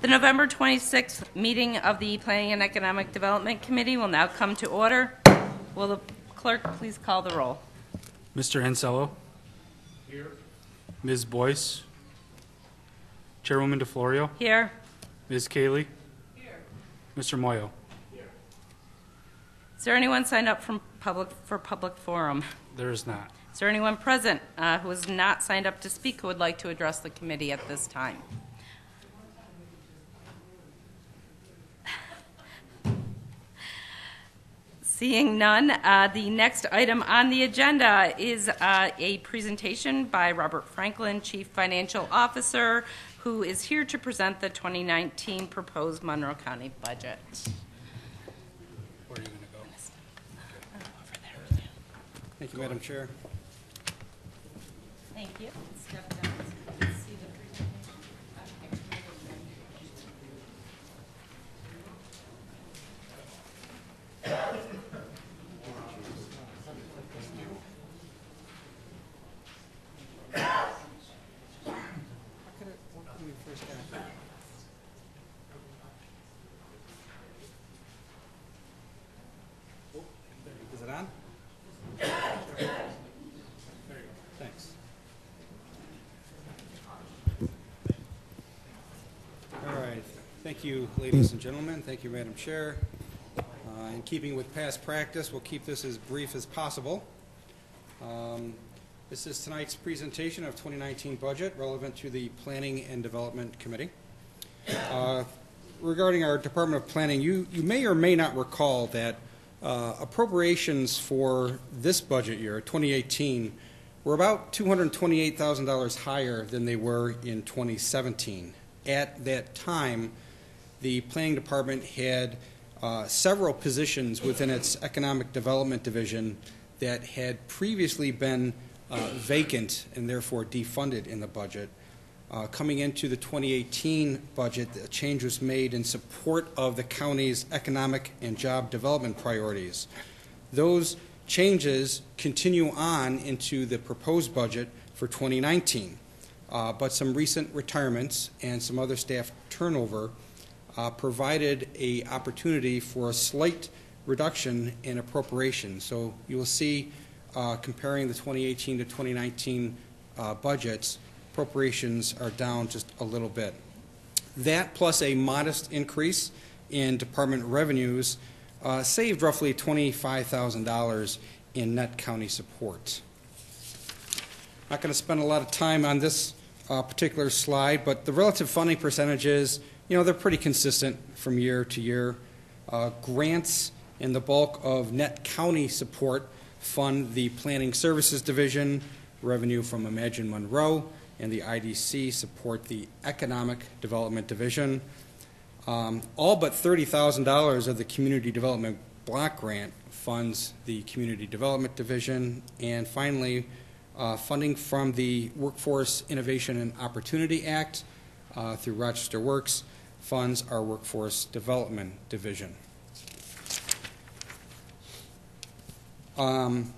The November 26th meeting of the Planning and Economic Development Committee will now come to order. Will the clerk please call the roll? Mr. Ansello? Here. Ms. Boyce? Chairwoman DeFlorio? Here. Ms. Cayley? Here. Mr. Moyo? Is there anyone signed up from public, for public forum? There is not. Is there anyone present uh, who is not signed up to speak who would like to address the committee at this time? Seeing none, uh, the next item on the agenda is uh, a presentation by Robert Franklin, Chief Financial Officer, who is here to present the 2019 proposed Monroe County budget. Where are you going to go? Okay. Over there. Thank you, Madam Chair. Thank you. Step down so you can see the presentation. Is it on? Thanks. All right. Thank you, ladies and gentlemen. Thank you, Madam Chair. Uh, In keeping with past practice, we'll keep this as brief as possible. Um, This is tonight's presentation of 2019 budget relevant to the Planning and Development Committee. Uh, Regarding our Department of Planning, you, you may or may not recall that uh, appropriations for this budget year, 2018, were about $228,000 higher than they were in 2017. At that time, the Planning Department had uh, several positions within its Economic Development Division that had previously been uh, vacant and therefore defunded in the budget. Uh, Coming into the 2018 budget, a change was made in support of the county's economic and job development priorities. Those changes continue on into the proposed budget for 2019, Uh, but some recent retirements and some other staff turnover uh, provided a opportunity for a slight reduction in appropriation. So you will see, uh, comparing the 2018 to 2019 uh, budgets, appropriations are down just a little bit. That plus a modest increase in department revenues uh, saved roughly $25,000 in net county support. Not going to spend a lot of time on this uh, particular slide, but the relative funding percentages, you know, they're pretty consistent from year to year. Uh, Grants and the bulk of net county support fund the Planning Services Division, revenue from Imagine Monroe, and the IDC support the Economic Development Division. Um, all but $30,000 of the Community Development Block Grant funds the Community Development Division. And finally, uh, funding from the Workforce Innovation and Opportunity Act uh, through Rochester Works funds our Workforce Development Division. Um,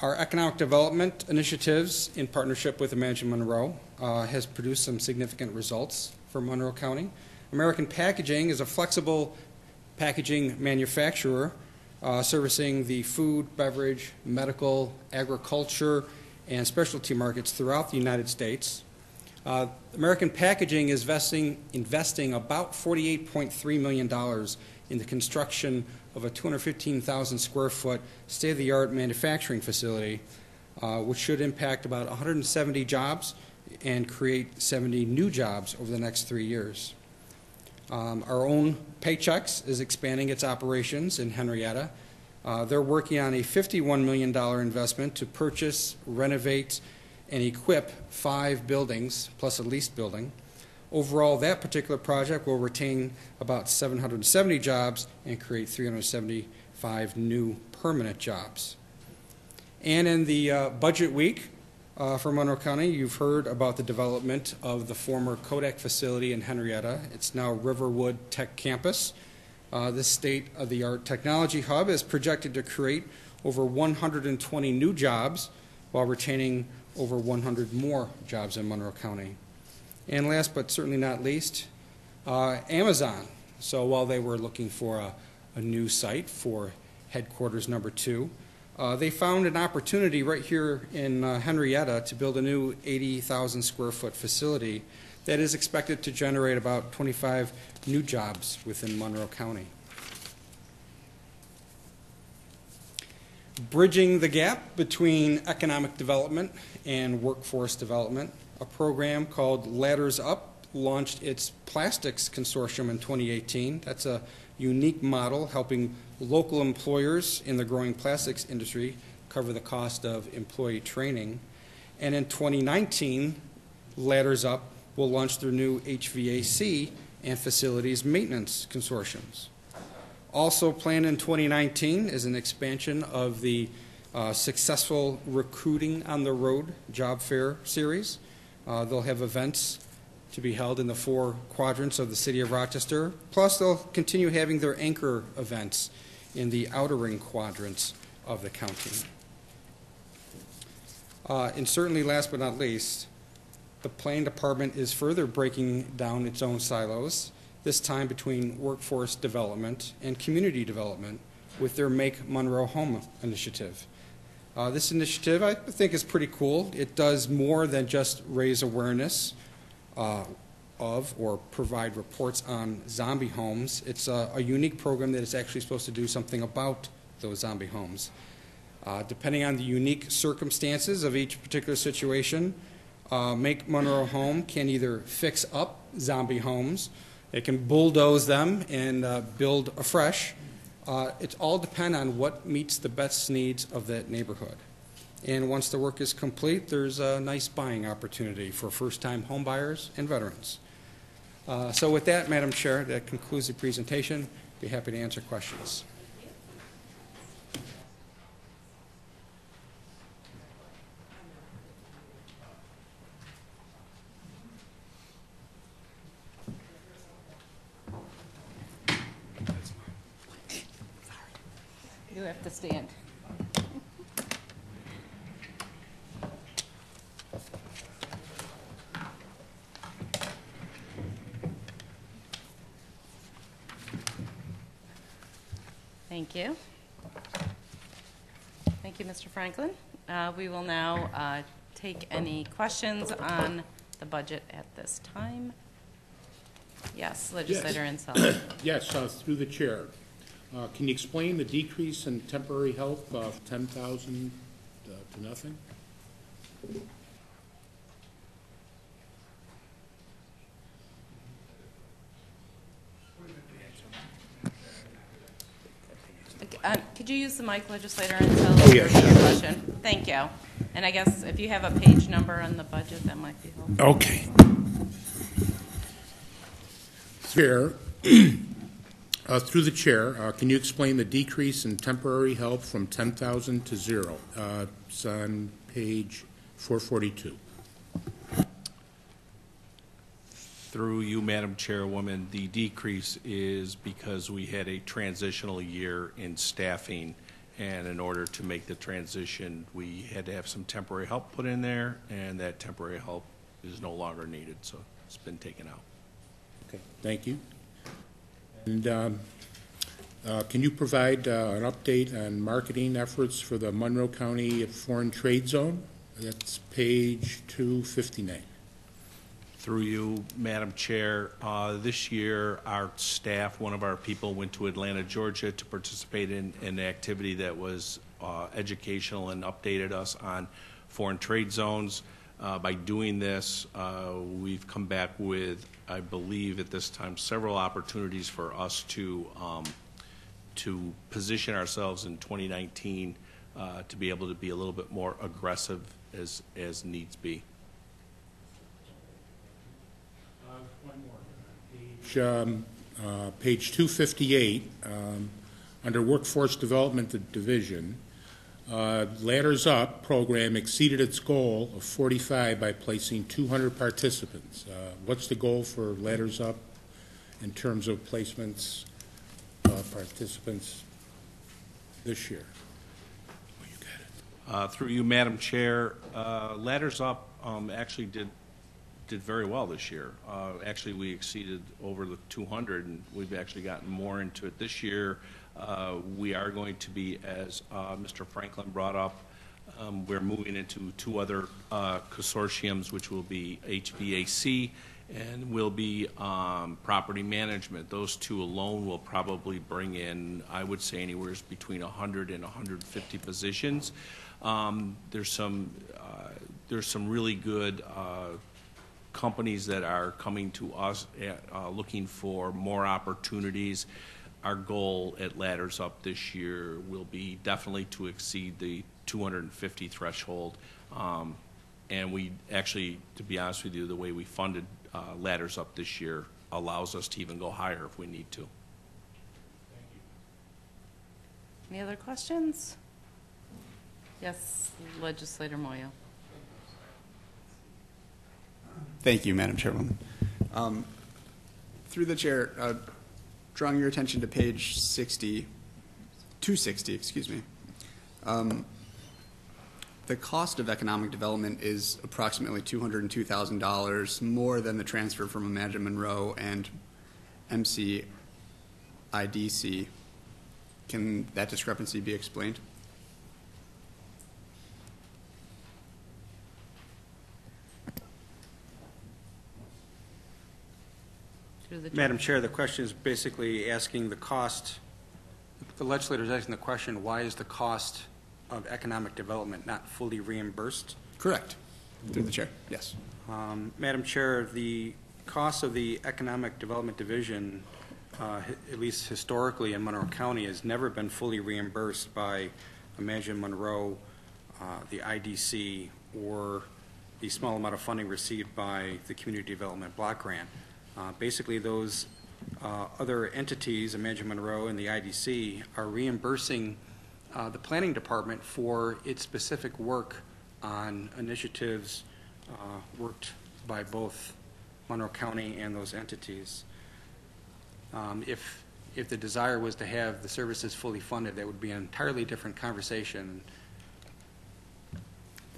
our economic development initiatives in partnership with Imagine Monroe uh, has produced some significant results for Monroe County. American Packaging is a flexible packaging manufacturer uh, servicing the food, beverage, medical, agriculture, and specialty markets throughout the United States. Uh, American Packaging is vesting, investing about $48.3 million in the construction of a 215,000 square foot state of the art manufacturing facility, uh, which should impact about 170 jobs and create 70 new jobs over the next three years. Um, our own Paychex is expanding its operations in Henrietta. Uh, they're working on a $51 million investment to purchase, renovate, and equip five buildings plus a leased building. Overall, that particular project will retain about 770 jobs and create 375 new permanent jobs. And in the uh, budget week uh, for Monroe County, you've heard about the development of the former Kodak facility in Henrietta. It's now Riverwood Tech Campus. Uh, this state-of-the-art technology hub is projected to create over 120 new jobs while retaining over 100 more jobs in Monroe County. And last but certainly not least, uh, Amazon. So while they were looking for a, a new site for headquarters number two, uh, they found an opportunity right here in uh, Henrietta to build a new 80,000 square foot facility that is expected to generate about 25 new jobs within Monroe County. Bridging the gap between economic development and workforce development, a program called Ladders Up launched its Plastics Consortium in 2018. That's a unique model helping local employers in the growing plastics industry cover the cost of employee training. And in 2019, Ladders Up will launch their new HVAC and facilities maintenance consortiums. Also planned in 2019 is an expansion of the uh, successful Recruiting on the Road Job Fair series. Uh, They'll have events to be held in the four quadrants of the city of Rochester. Plus, they'll continue having their anchor events in the outer ring quadrants of the county. Uh, And certainly, last but not least, the planning department is further breaking down its own silos, this time between workforce development and community development with their Make Monroe Home initiative. Uh, This initiative, I think, is pretty cool. It does more than just raise awareness uh, of or provide reports on zombie homes. It's a a unique program that is actually supposed to do something about those zombie homes. Uh, Depending on the unique circumstances of each particular situation, uh, Make Monroe Home can either fix up zombie homes, it can bulldoze them and uh, build afresh. Uh, It's all depend on what meets the best needs of that neighborhood. And once the work is complete, there's a nice buying opportunity for first-time homebuyers and veterans. Uh, So with that, Madam Chair, that concludes the presentation. Be happy to answer questions. You have to stand. Thank you. Thank you, Mr. Franklin. Uh, We will now uh, take any questions on the budget at this time. Yes, Legislator Insel. Yes, uh, through the chair. Uh, Can you explain the decrease in temporary help of 10,000 uh, to nothing? Uh, Could you use the mic, Legislator Ansel? Oh, yeah, your question? Thank you. And I guess if you have a page number on the budget, that might be helpful. Okay. Chair, uh, through the chair, uh, can you explain the decrease in temporary help from 10,000 to zero? Uh, It's on page 442. Through you, Madam Chairwoman, the decrease is because we had a transitional year in staffing, and in order to make the transition, we had to have some temporary help put in there, and that temporary help is no longer needed, so it's been taken out. Okay, thank you. And um, uh, can you provide uh, an update on marketing efforts for the Monroe County Foreign Trade Zone? That's page 259. Through you, Madam Chair, uh, this year, our staff, one of our people went to Atlanta, Georgia to participate in an activity that was uh, educational and updated us on foreign trade zones. Uh, By doing this, uh, we've come back with, I believe at this time, several opportunities for us to, um, to position ourselves in 2019 uh, to be able to be a little bit more aggressive as, as needs be. Page, um, uh, Page 258, um, under Workforce Development Division, uh, Ladders Up program exceeded its goal of 45 by placing 200 participants. Uh, What's the goal for Ladders Up in terms of placements, uh, participants this year? Uh, Through you, Madam Chair, Ladders Up um, actually did did very well this year. Uh, Actually, we exceeded over the 200, and we've actually gotten more into it this year. Uh, We are going to be, as uh, Mr. Franklin brought up, um, we're moving into two other uh, consortiums, which will be HVAC and will be um, property management. Those two alone will probably bring in, I would say, anywhere between 100 and 150 positions. Um, There's some, uh, there's some really good uh, companies that are coming to us, uh, looking for more opportunities. Our goal at Ladders Up this year will be definitely to exceed the 250 threshold. Um, And we, actually, to be honest with you, the way we funded uh, Ladders Up this year allows us to even go higher if we need to. Any other questions? Yes, legislator Moyo. Thank you, Madam Chairwoman. Um, Through the chair, uh, drawing your attention to page 60, 260, excuse me. Um, The cost of economic development is approximately $202,000 more than the transfer from Imagine Monroe and MCIDC. Can that discrepancy be explained? Madam Chair, the question is basically asking the cost, the legislator is asking the question, why is the cost of economic development not fully reimbursed? Correct. Through the chair, yes. Um, Madam Chair, the cost of the Economic Development Division, uh, at least historically in Monroe County, has never been fully reimbursed by Imagine Monroe, uh, the IDC, or the small amount of funding received by the Community Development Block Grant. Uh, Basically, those uh, other entities, Imagine Monroe and the IDC, are reimbursing uh, the Planning Department for its specific work on initiatives uh, worked by both Monroe County and those entities. Um, If, if the desire was to have the services fully funded, that would be an entirely different conversation.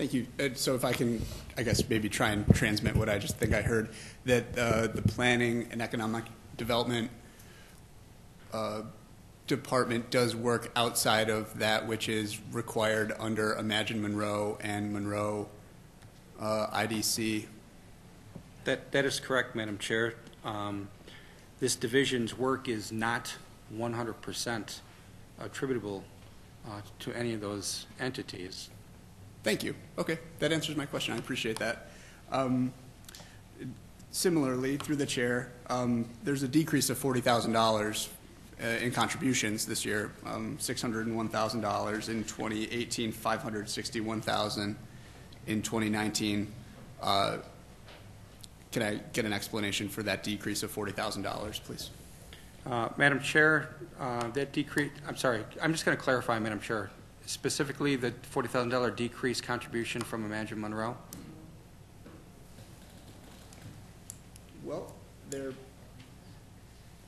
Thank you. Uh, So if I can, I guess, maybe try and transmit what I just think I heard, that uh, the Planning and Economic Development uh, Department does work outside of that which is required under Imagine Monroe and Monroe uh, IDC. That, that is correct, Madam Chair. Um, This division's work is not 100% attributable uh, to any of those entities. Thank you. Okay, that answers my question. I appreciate that. Um, Similarly, through the chair, um, there's a decrease of $40,000 uh, in contributions this year, um, $601,000 in 2018, $561,000 in 2019. Uh, Can I get an explanation for that decrease of $40,000, please? Uh, Madam Chair, uh, that decrease, I'm sorry, I'm just going to clarify, Madam Chair, specifically the $40,000 decrease contribution from Imagine Monroe? Well, they're,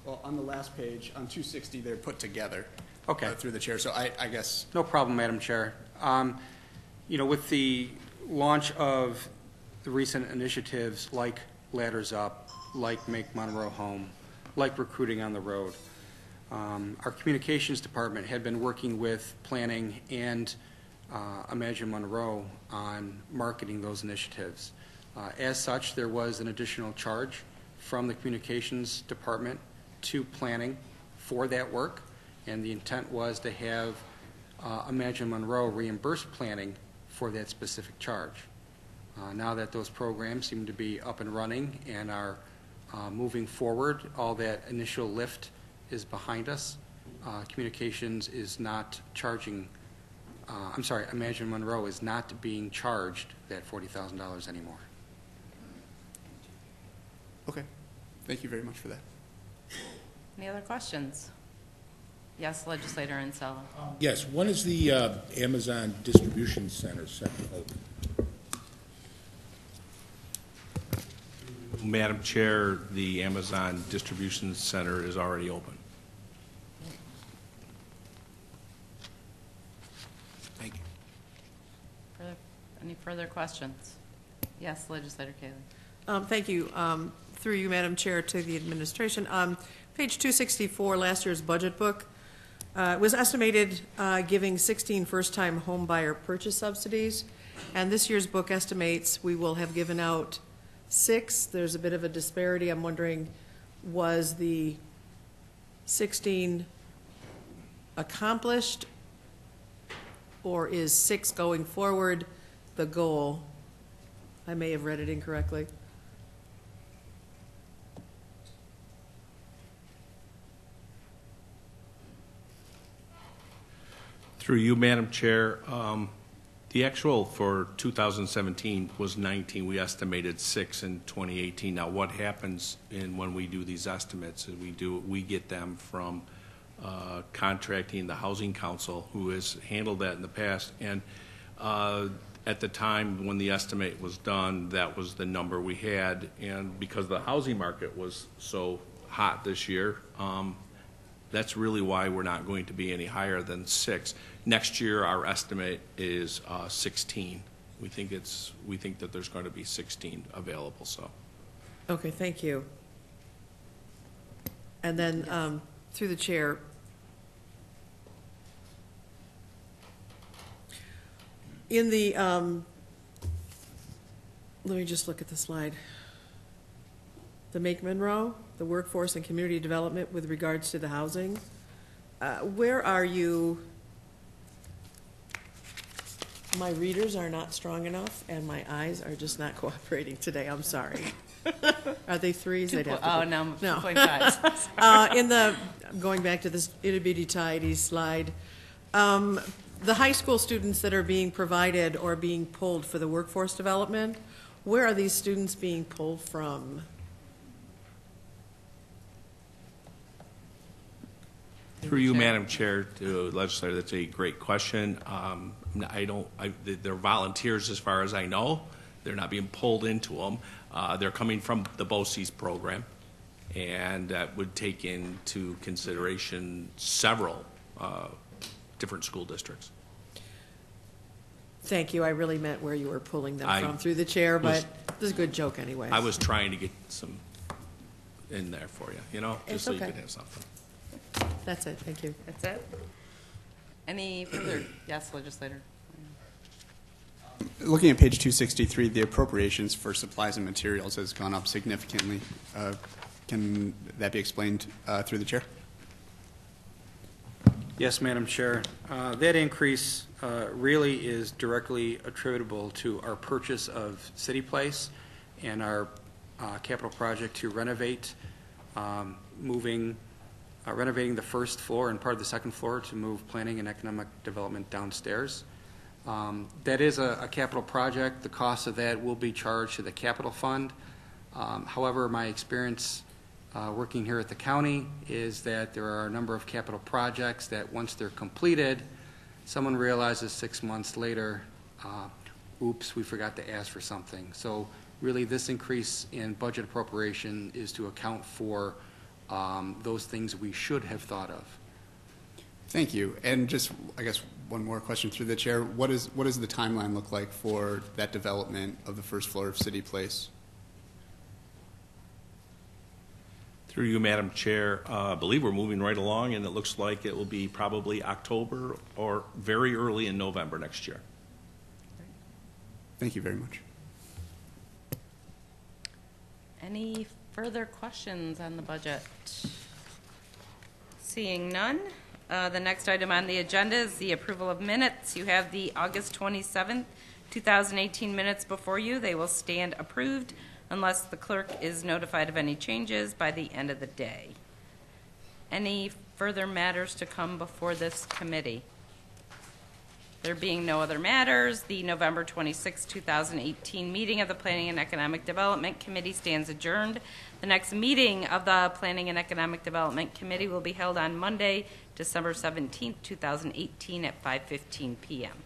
well, on the last page, on 260, they're put together. Okay. uh, Through the chair, so I, I guess, No problem, Madam Chair. Um, You know, with the launch of the recent initiatives like Ladders Up, like Make Monroe Home, like Recruiting on the Road, um, our communications department had been working with planning and uh, Imagine Monroe on marketing those initiatives. Uh, As such, there was an additional charge from the communications department to planning for that work, and the intent was to have uh, Imagine Monroe reimburse planning for that specific charge. Uh, Now that those programs seem to be up and running and are uh, moving forward, all that initial lift is behind us. Uh, Communications is not charging, uh, I'm sorry, Imagine Monroe is not being charged that $40,000 anymore. okay. Thank you very much for that. Any other questions? Yes, legislator Ansella. Yes, when is the uh, Amazon Distribution Center set to open? Madam Chair, the Amazon Distribution Center is already open. Thank you. Further- questions? Yes, legislator Kaley. Um, Thank you. Um, Through you, Madam Chair, to the administration. Um, Page 264, last year's budget book, uh, was estimated uh, giving 16 first-time home buyer purchase subsidies, and this year's book estimates we will have given out six. There's a bit of a disparity. I'm wondering, was the 16 accomplished, or is six going forward the goal? I may have read it incorrectly. Through you, Madam Chair, um, the actual for 2017 was 19. We estimated six in 2018. Now, what happens in, when we do these estimates, is we do, we get them from uh, contracting the Housing Council, who has handled that in the past. And uh, at the time when the estimate was done, that was the number we had. And because the housing market was so hot this year, um, that's really why we're not going to be any higher than six. Next year, our estimate is uh, 16. We think it's, we think that there's going to be 16 available, so. Okay, thank you. And then, um, through the chair, in the, um, let me just look at the slide. The Make Monroe, the workforce and community development with regards to the housing, uh, where are you? My readers are not strong enough, and my eyes are just not cooperating today, I'm sorry. Are they threes? Two They'd po- have to Oh, be- no, No. 2.5. Uh, in the, going back to this itty bitty tidy slide, um, the high school students that are being provided or being pulled for the workforce development, where are these students being pulled from? Through you, Madam Chair, to legislator, that's a great question. Um, I don't, I, they're volunteers as far as I know. They're not being pulled into them. Uh, They're coming from the BOCES program, and that would take into consideration several uh, different school districts. Thank you, I really meant where you were pulling them I from through the chair, was- but this is a good joke anyway. I was trying to get some in there for you, you know, It's just so you okay. could have something. That's it, thank you. That's it? Any further, yes, legislator? Looking at page 263, the appropriations for supplies and materials has gone up significantly. Uh, Can that be explained uh, through the chair? Yes, Madam Chair. Uh, That increase uh, really is directly attributable to our purchase of City Place and our uh, capital project to renovate, um, moving, uh, renovating the first floor and part of the second floor to move planning and economic development downstairs. Um, That is a a capital project. The cost of that will be charged to the capital fund. Um, However, my experience uh, working here at the county is that there are a number of capital projects that, once they're completed, someone realizes six months later, uh, oops, we forgot to ask for something. So really, this increase in budget appropriation is to account for um, those things we should have thought of. Thank you. And just, I guess, one more question through the chair. What is, what does the timeline look like for that development of the first floor of City Place? Through you, Madam Chair, uh, I believe we're moving right along, and it looks like it will be probably October or very early in November next year. Thank you very much. Any further questions on the budget? Seeing none, uh, the next item on the agenda is the approval of minutes. You have the August 27th, 2018 minutes before you. They will stand approved unless the clerk is notified of any changes by the end of the day. Any further matters to come before this committee? There being no other matters, the November 26, 2018 meeting of the Planning and Economic Development Committee stands adjourned. The next meeting of the Planning and Economic Development Committee will be held on Monday, December 17, 2018, at 5:15 PM.